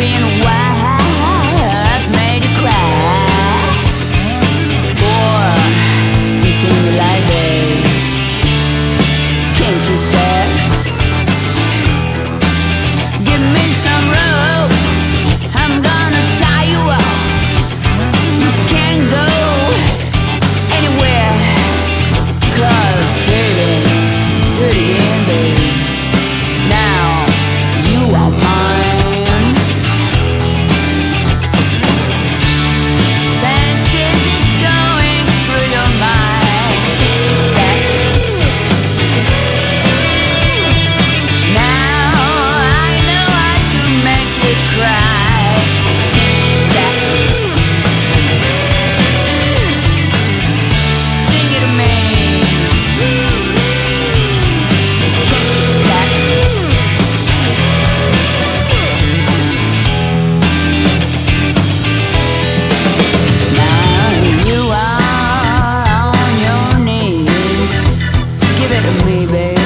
been made you cry Kinky sex? Give me some rope I'm gonna tie you up. You can't go anywhere Cause baby.